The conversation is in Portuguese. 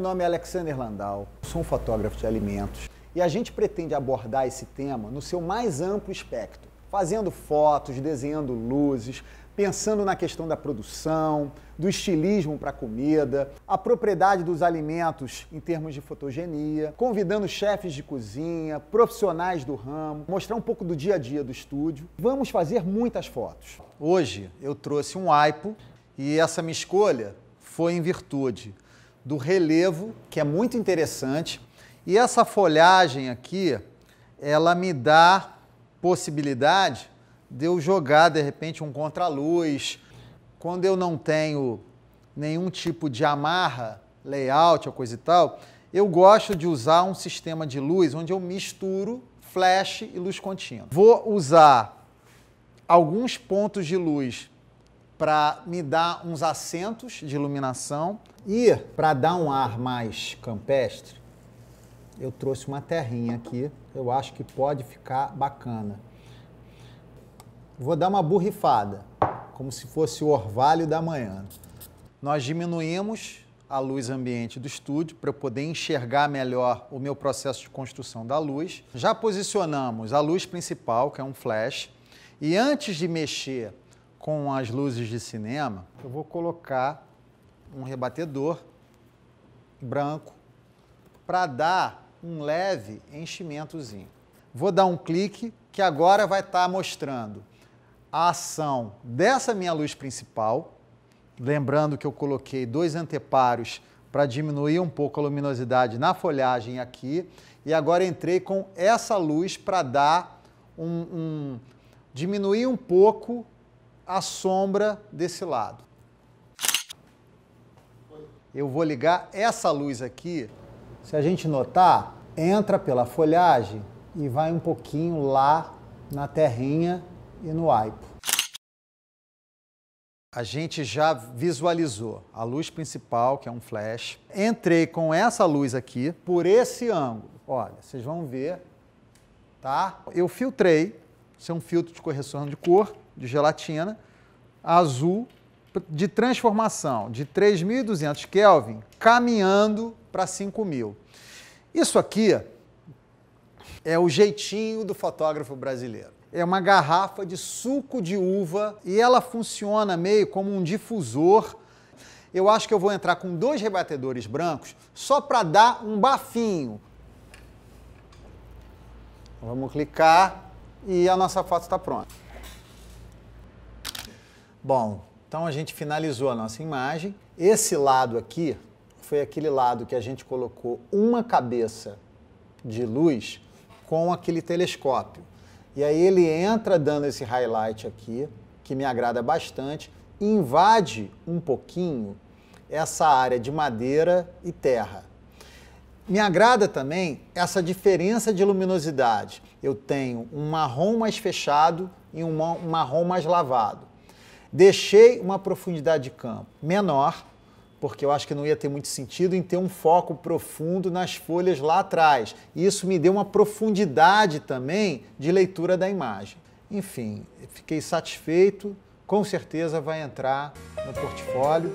nome é Alexander Landau, sou um fotógrafo de alimentos e a gente pretende abordar esse tema no seu mais amplo espectro, fazendo fotos, desenhando luzes, pensando na questão da produção, do estilismo para a comida, a propriedade dos alimentos em termos de fotogenia, convidando chefes de cozinha, profissionais do ramo, mostrar um pouco do dia a dia do estúdio. Vamos fazer muitas fotos. Hoje eu trouxe um aipo e essa minha escolha foi em virtude do relevo, que é muito interessante, e essa folhagem aqui, ela me dá possibilidade de eu jogar de repente um contraluz. Quando eu não tenho nenhum tipo de amarra, layout ou coisa e tal, eu gosto de usar um sistema de luz onde eu misturo flash e luz contínua. Vou usar alguns pontos de luz para me dar uns assentos de iluminação e para dar um ar mais campestre, eu trouxe uma terrinha aqui. Eu acho que pode ficar bacana. Vou dar uma borrifada, como se fosse o orvalho da manhã. Nós diminuímos a luz ambiente do estúdio para eu poder enxergar melhor o meu processo de construção da luz. Já posicionamos a luz principal, que é um flash, e antes de mexer com as luzes de cinema, eu vou colocar um rebatedor branco para dar um leve enchimentozinho. Vou dar um clique que agora vai estar tá mostrando a ação dessa minha luz principal, lembrando que eu coloquei dois anteparos para diminuir um pouco a luminosidade na folhagem aqui, e agora entrei com essa luz para dar um, um, diminuir um pouco a sombra desse lado. Eu vou ligar essa luz aqui. Se a gente notar, entra pela folhagem e vai um pouquinho lá na terrinha e no aipo. A gente já visualizou a luz principal, que é um flash. Entrei com essa luz aqui por esse ângulo. Olha, vocês vão ver, tá? Eu filtrei, isso é um filtro de correção de cor, de gelatina, azul, de transformação de 3.200 Kelvin caminhando para 5.000. Isso aqui é o jeitinho do fotógrafo brasileiro é uma garrafa de suco de uva e ela funciona meio como um difusor. Eu acho que eu vou entrar com dois rebatedores brancos só para dar um bafinho. Vamos clicar e a nossa foto está pronta. Bom, então a gente finalizou a nossa imagem. Esse lado aqui foi aquele lado que a gente colocou uma cabeça de luz com aquele telescópio. E aí ele entra dando esse highlight aqui, que me agrada bastante, invade um pouquinho essa área de madeira e terra. Me agrada também essa diferença de luminosidade. Eu tenho um marrom mais fechado e um marrom mais lavado. Deixei uma profundidade de campo menor, porque eu acho que não ia ter muito sentido em ter um foco profundo nas folhas lá atrás. Isso me deu uma profundidade também de leitura da imagem. Enfim, fiquei satisfeito, com certeza vai entrar no portfólio